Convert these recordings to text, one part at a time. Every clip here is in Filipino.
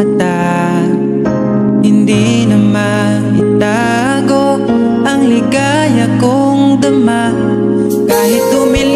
mata. Hindi na maitago Ang ligaya kong dama. Kahit tumilang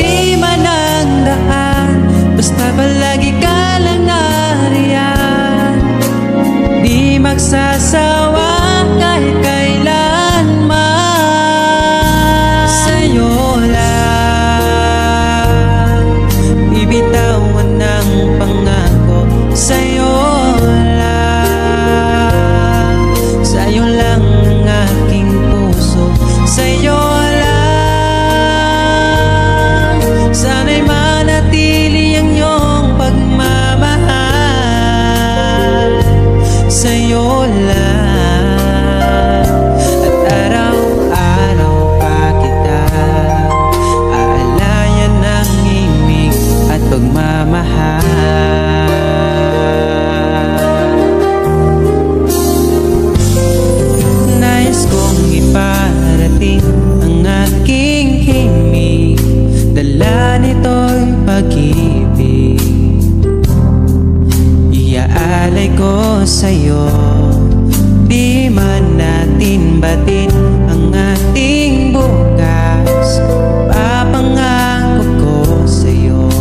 Batin-batin ang ating bukas Papangako ko sa'yo.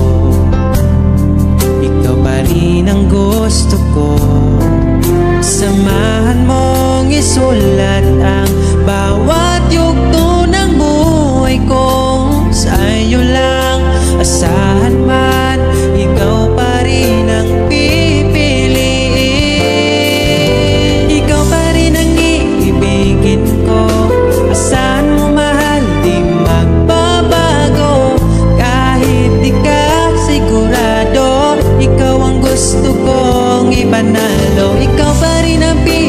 Ikaw pa rin ang gusto ko? Samahan mong isulat ang bawat yugto gusto kong ipanalo. Ikaw pa rin ang pinag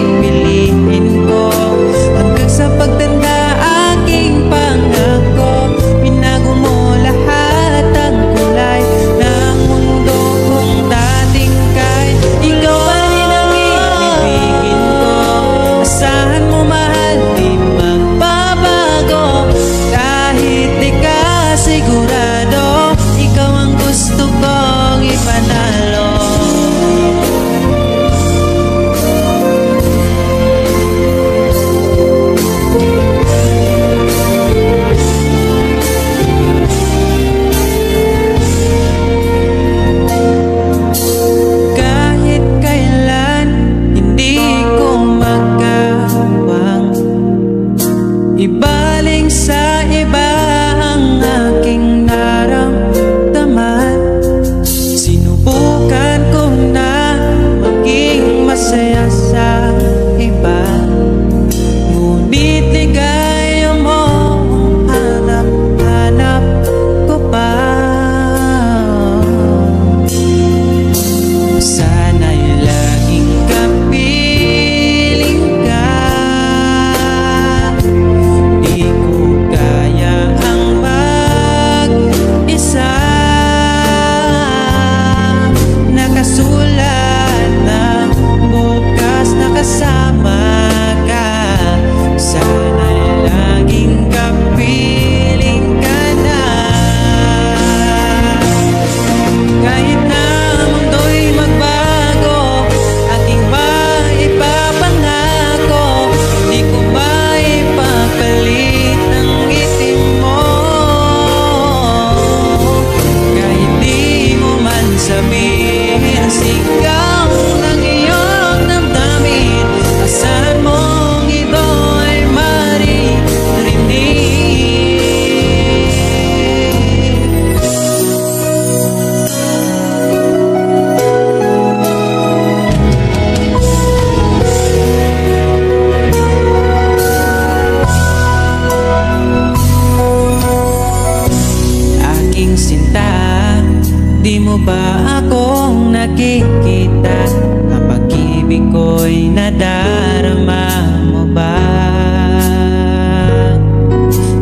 ko'y nadarama mo ba?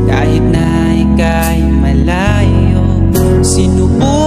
Kahit na ika'y malayo, sinubukan